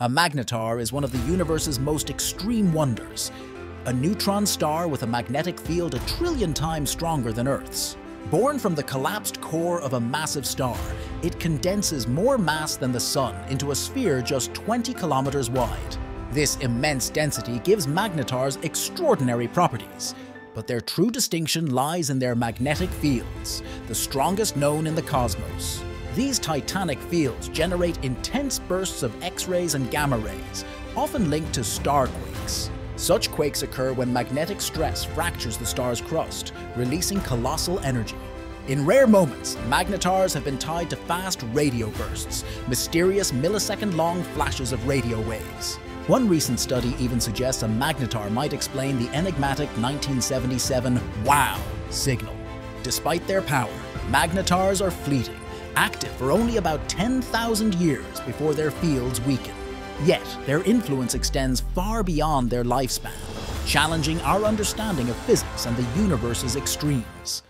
A magnetar is one of the universe's most extreme wonders, a neutron star with a magnetic field a trillion times stronger than Earth's. Born from the collapsed core of a massive star, it condenses more mass than the Sun into a sphere just 20 kilometers wide. This immense density gives magnetars extraordinary properties, but their true distinction lies in their magnetic fields, the strongest known in the cosmos. These titanic fields generate intense bursts of X-rays and gamma rays, often linked to star quakes. Such quakes occur when magnetic stress fractures the star's crust, releasing colossal energy. In rare moments, magnetars have been tied to fast radio bursts, mysterious millisecond-long flashes of radio waves. One recent study even suggests a magnetar might explain the enigmatic 1977 WOW signal. Despite their power, magnetars are fleeting, active for only about 10,000 years before their fields weaken. Yet, their influence extends far beyond their lifespan, challenging our understanding of physics and the universe's extremes.